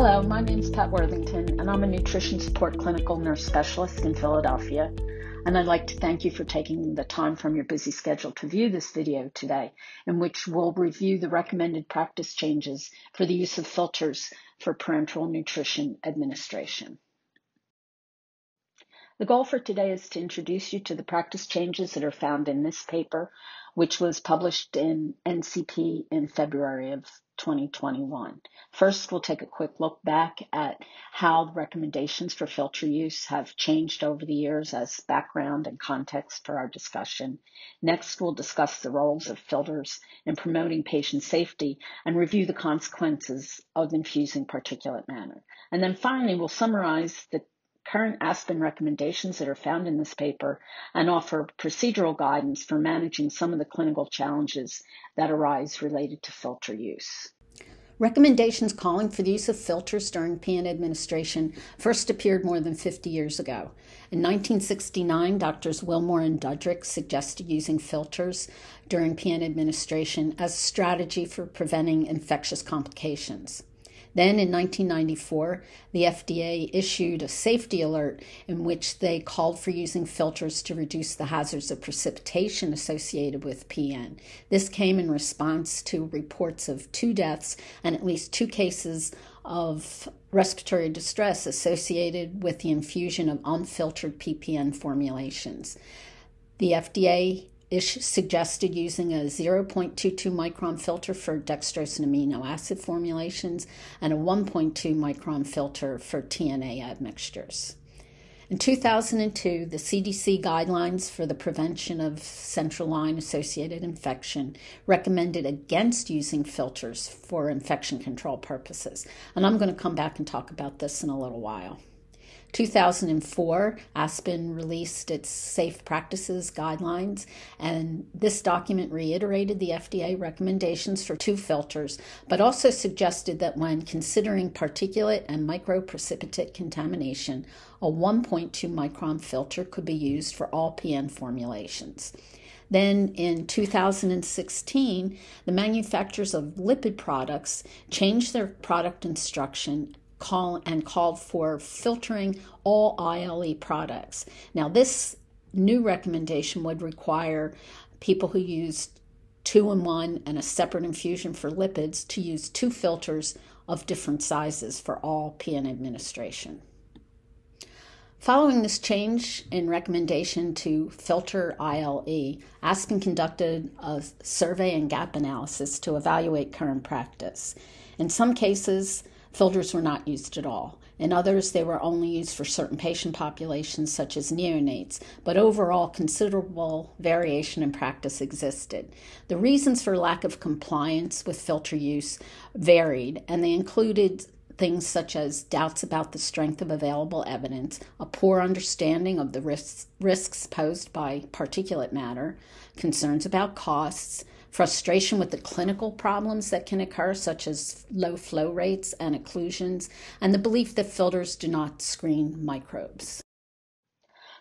Hello, my name is Pat Worthington, and I'm a nutrition support clinical nurse specialist in Philadelphia. And I'd like to thank you for taking the time from your busy schedule to view this video today, in which we'll review the recommended practice changes for the use of filters for parenteral nutrition administration. The goal for today is to introduce you to the practice changes that are found in this paper, which was published in NCP in February of 2021. First, we'll take a quick look back at how the recommendations for filter use have changed over the years as background and context for our discussion. Next, we'll discuss the roles of filters in promoting patient safety and review the consequences of infusing particulate matter. And then finally, we'll summarize the current Aspen recommendations that are found in this paper and offer procedural guidance for managing some of the clinical challenges that arise related to filter use. Recommendations calling for the use of filters during PN administration first appeared more than 50 years ago. In 1969, doctors Wilmore and Dudrick suggested using filters during PN administration as a strategy for preventing infectious complications. Then in 1994, the FDA issued a safety alert in which they called for using filters to reduce the hazards of precipitation associated with PN. This came in response to reports of two deaths and at least two cases of respiratory distress associated with the infusion of unfiltered PPN formulations. The FDA is suggested using a 0.22 micron filter for dextrose and amino acid formulations and a 1.2 micron filter for TNA admixtures. In 2002, the CDC guidelines for the prevention of central line associated infection recommended against using filters for infection control purposes. And I'm going to come back and talk about this in a little while. 2004, Aspen released its safe practices guidelines, and this document reiterated the FDA recommendations for two filters, but also suggested that when considering particulate and microprecipitate contamination, a 1.2 micron filter could be used for all PN formulations. Then in 2016, the manufacturers of lipid products changed their product instruction call and called for filtering all ILE products. Now, this new recommendation would require people who use two in one and a separate infusion for lipids to use two filters of different sizes for all PN administration. Following this change in recommendation to filter ILE, Aspen conducted a survey and gap analysis to evaluate current practice. In some cases, Filters were not used at all. In others, they were only used for certain patient populations, such as neonates, but overall, considerable variation in practice existed. The reasons for lack of compliance with filter use varied, and they included things such as doubts about the strength of available evidence, a poor understanding of the risks, risks posed by particulate matter, concerns about costs, frustration with the clinical problems that can occur, such as low flow rates and occlusions, and the belief that filters do not screen microbes.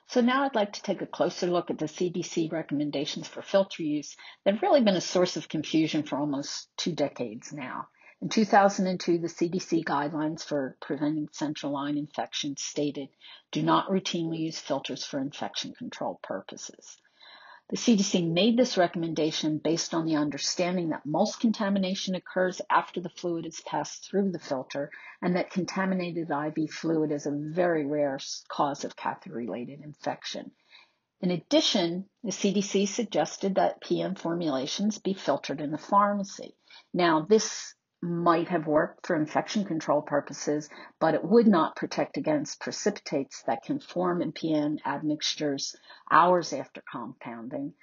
So now I'd like to take a closer look at the CDC recommendations for filter use that have really been a source of confusion for almost two decades now. In 2002, the CDC guidelines for preventing central line infections stated do not routinely use filters for infection control purposes. The CDC made this recommendation based on the understanding that most contamination occurs after the fluid is passed through the filter and that contaminated IV fluid is a very rare cause of catheter related infection. In addition, the CDC suggested that PN formulations be filtered in the pharmacy. Now, this might have worked for infection control purposes, but it would not protect against precipitates that can form in PN admixtures hours after compounding.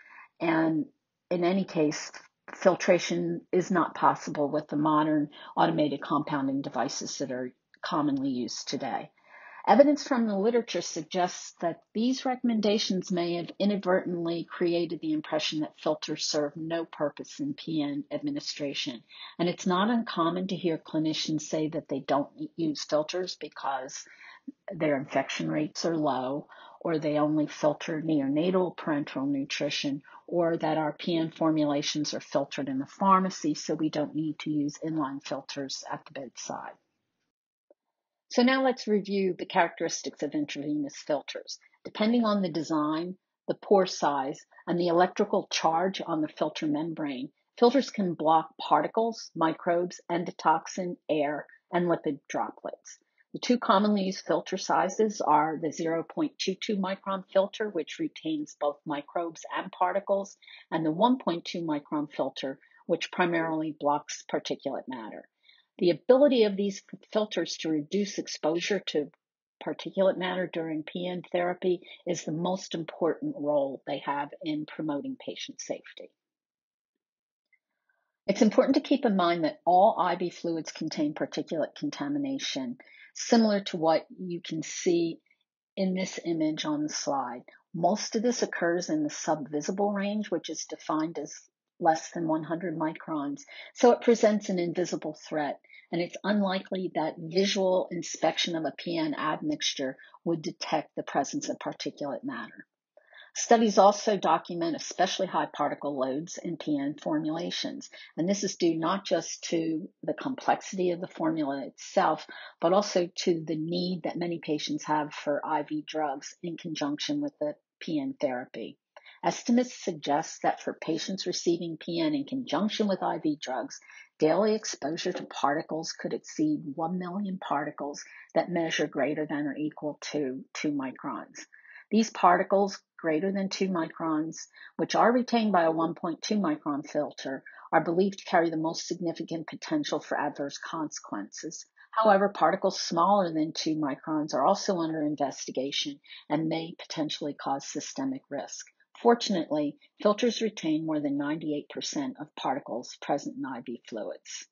And in any case, filtration is not possible with the modern automated compounding devices that are commonly used today. Evidence from the literature suggests that these recommendations may have inadvertently created the impression that filters serve no purpose in PN administration. And it's not uncommon to hear clinicians say that they don't use filters because their infection rates are low, or they only filter neonatal parenteral nutrition, or that our PN formulations are filtered in the pharmacy, so we don't need to use inline filters at the bedside. So now let's review the characteristics of intravenous filters. Depending on the design, the pore size, and the electrical charge on the filter membrane, filters can block particles, microbes, endotoxin, air, and lipid droplets. The two commonly used filter sizes are the 0.22 micron filter, which retains both microbes and particles, and the 1.2 micron filter, which primarily blocks particulate matter. The ability of these filters to reduce exposure to particulate matter during PN therapy is the most important role they have in promoting patient safety. It's important to keep in mind that all IV fluids contain particulate contamination, similar to what you can see in this image on the slide. Most of this occurs in the subvisible range, which is defined as less than 100 microns, so it presents an invisible threat, and it's unlikely that visual inspection of a PN admixture would detect the presence of particulate matter. Studies also document especially high particle loads in PN formulations, and this is due not just to the complexity of the formula itself, but also to the need that many patients have for IV drugs in conjunction with the PN therapy. Estimates suggest that for patients receiving PN in conjunction with IV drugs, daily exposure to particles could exceed 1 million particles that measure greater than or equal to 2 microns. These particles greater than 2 microns, which are retained by a 1.2 micron filter, are believed to carry the most significant potential for adverse consequences. However, particles smaller than 2 microns are also under investigation and may potentially cause systemic risk. Fortunately, filters retain more than 98% of particles present in IV fluids.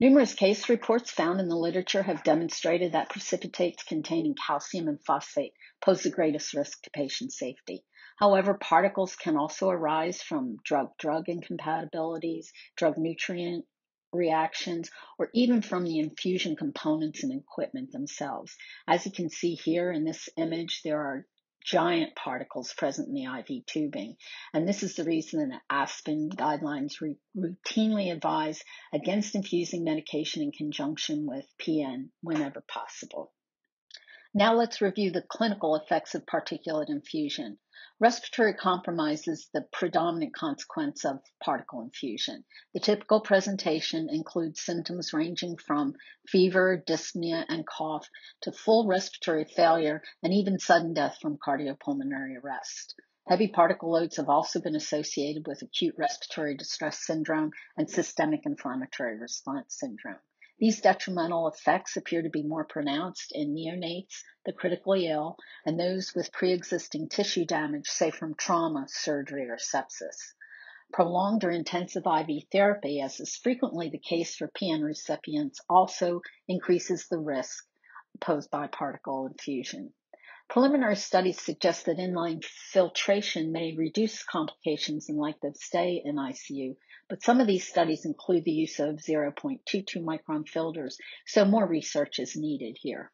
Numerous case reports found in the literature have demonstrated that precipitates containing calcium and phosphate pose the greatest risk to patient safety. However, particles can also arise from drug drug incompatibilities, drug nutrient reactions, or even from the infusion components and equipment themselves. As you can see here in this image, there are giant particles present in the IV tubing. And this is the reason that ASPEN guidelines re- routinely advise against infusing medication in conjunction with PN whenever possible. Now let's review the clinical effects of particulate infusion. Respiratory compromise is the predominant consequence of particle infusion. The typical presentation includes symptoms ranging from fever, dyspnea, and cough to full respiratory failure and even sudden death from cardiopulmonary arrest. Heavy particle loads have also been associated with acute respiratory distress syndrome and systemic inflammatory response syndrome. These detrimental effects appear to be more pronounced in neonates, the critically ill, and those with pre-existing tissue damage, say from trauma, surgery, or sepsis. Prolonged or intensive IV therapy, as is frequently the case for PN recipients, also increases the risk posed by particle infusion. Preliminary studies suggest that inline filtration may reduce complications and length of stay in ICU, but some of these studies include the use of 0.22 micron filters, so more research is needed here.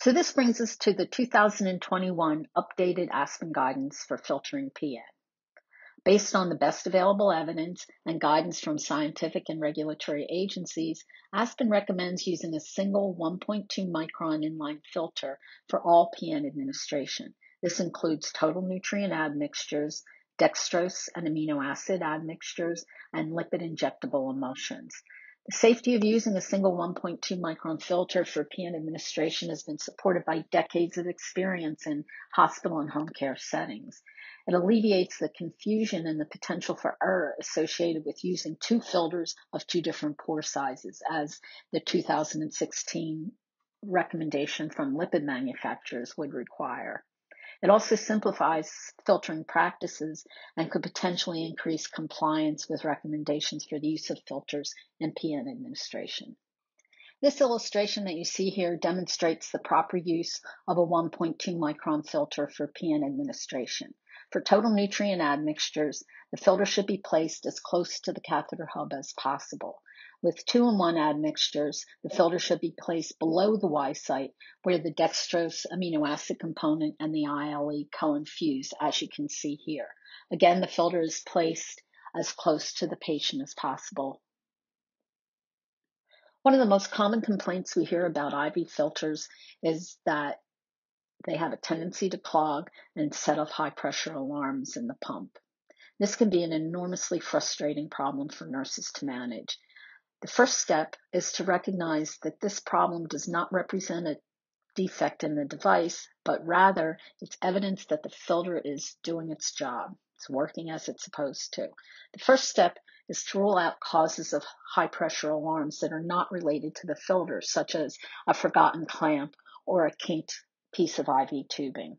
So this brings us to the 2021 updated Aspen guidance for filtering PN. Based on the best available evidence and guidance from scientific and regulatory agencies, Aspen recommends using a single 1.2 micron inline filter for all PN administration. This includes total nutrient admixtures, dextrose and amino acid admixtures, and lipid injectable emulsions. The safety of using a single 1.2 micron filter for PN administration has been supported by decades of experience in hospital and home care settings. It alleviates the confusion and the potential for error associated with using two filters of two different pore sizes, as the 2016 recommendation from lipid manufacturers would require. It also simplifies filtering practices and could potentially increase compliance with recommendations for the use of filters in PN administration. This illustration that you see here demonstrates the proper use of a 1.2 micron filter for PN administration. For total nutrient admixtures, the filter should be placed as close to the catheter hub as possible. With two in one admixtures, the filter should be placed below the Y site where the dextrose amino acid component and the ILE co-infuse, as you can see here. Again, the filter is placed as close to the patient as possible One of the most common complaints we hear about IV filters is that they have a tendency to clog and set off high pressure alarms in the pump. This can be an enormously frustrating problem for nurses to manage. The first step is to recognize that this problem does not represent a defect in the device, but rather it's evidence that the filter is doing its job. It's working as it's supposed to. The first step is to rule out causes of high pressure alarms that are not related to the filter, such as a forgotten clamp or a kinked piece of IV tubing.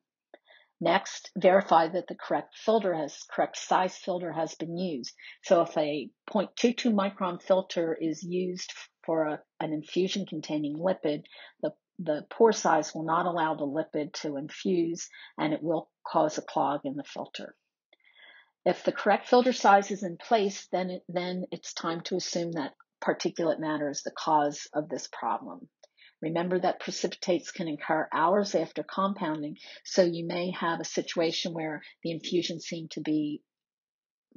Next, verify that the correct filter has correct size filter has been used. So if a 0.22 micron filter is used for a, an infusion containing lipid, the the pore size will not allow the lipid to infuse and it will cause a clog in the filter. If the correct filter size is in place, then, it, then it's time to assume that particulate matter is the cause of this problem. Remember that precipitates can occur hours after compounding, so you may have a situation where the infusion seemed to be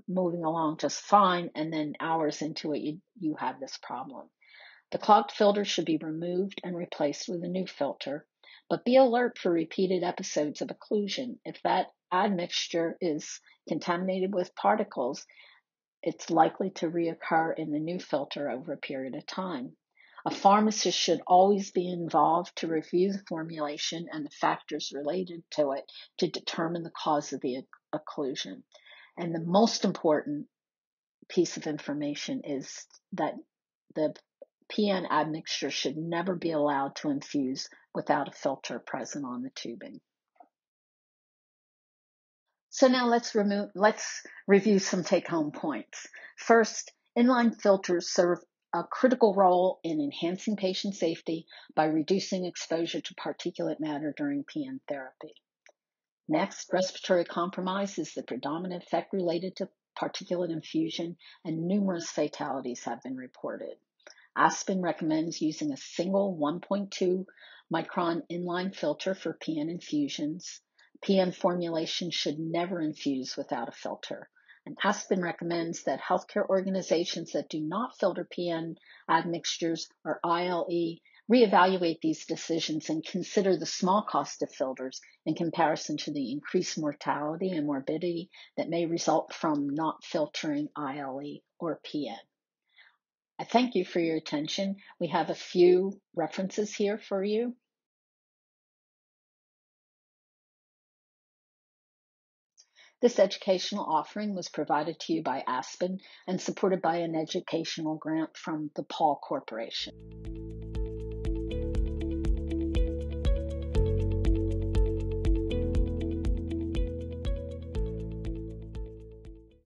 moving along just fine, and then hours into it, you, you have this problem. The clogged filter should be removed and replaced with a new filter, but be alert for repeated episodes of occlusion. If that admixture is contaminated with particles, it's likely to reoccur in the new filter over a period of time. A pharmacist should always be involved to review the formulation and the factors related to it to determine the cause of the occlusion. And the most important piece of information is that the PN admixture should never be allowed to infuse without a filter present on the tubing. So now let's remove, let's review some take home points. First, inline filters serve a critical role in enhancing patient safety by reducing exposure to particulate matter during PN therapy. Next, respiratory compromise is the predominant effect related to particulate infusion, and numerous fatalities have been reported. Aspen recommends using a single 1.2 micron inline filter for PN infusions. PN formulation should never infuse without a filter. And Aspen recommends that healthcare organizations that do not filter PN admixtures or ILE reevaluate these decisions and consider the small cost of filters in comparison to the increased mortality and morbidity that may result from not filtering ILE or PN. I thank you for your attention. We have a few references here for you. This educational offering was provided to you by Aspen and supported by an educational grant from the Pall Corporation.